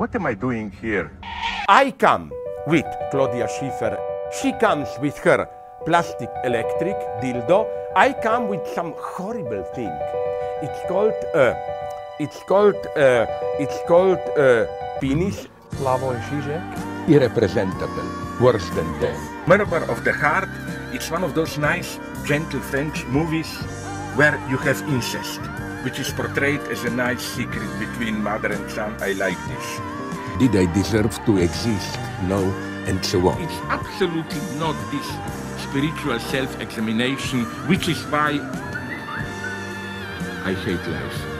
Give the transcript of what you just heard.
What am I doing here? I come with Claudia Schiffer. She comes with her plastic electric dildo. I come with some horrible thing. It's called uh, it's called uh, it's called uh, penis. Slavoj Žižek. Irrepresentable. Worse than death. Murmur of the Heart. It's one of those nice, gentle French movies where you have incest, which is portrayed as a nice secret between mother and son. I like this. Did I deserve to exist? No, and so on. It's absolutely not this spiritual self-examination, which is why I hate life.